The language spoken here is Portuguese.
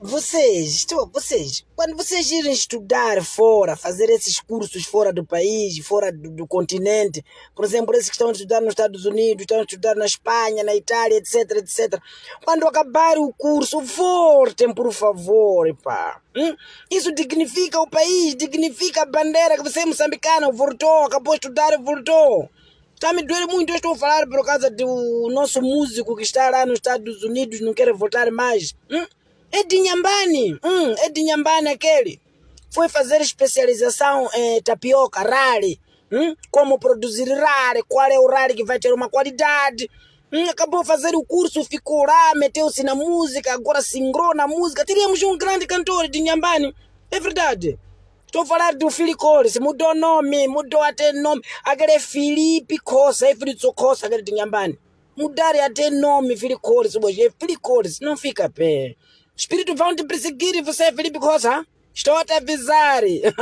vocês, estou, vocês, quando vocês irem estudar fora, fazer esses cursos fora do país, fora do, do continente, por exemplo, esses que estão a estudar nos Estados Unidos, estão a estudar na Espanha, na Itália, etc, etc. Quando acabar o curso, voltem, por favor, pá. Hum? Isso dignifica o país, dignifica a bandeira que você é moçambicano, voltou, acabou de estudar e voltou. Está me doendo muito, eu estou a falar por causa do nosso músico que está lá nos Estados Unidos, não quer voltar mais. Hum? É de Nhambane, hum, é de Nhambane aquele. Foi fazer especialização em tapioca, rare. Hum? Como produzir rare, qual é o rare que vai ter uma qualidade. Hum, acabou de fazer o curso, ficou lá, meteu-se na música, agora singrou na música. Teríamos um grande cantor de Nhambane. É verdade. Estou a falar do Fili Cores, mudou nome, mudou até nome. Aquele é Felipe Costa, é Felipe Costa, aquele de Nhambane. Mudaram até nome, Fili Cores, hoje é Fili Cores, não fica pé. Espírito vão te perseguir e você é Felipe Costa. Estou a te avisar.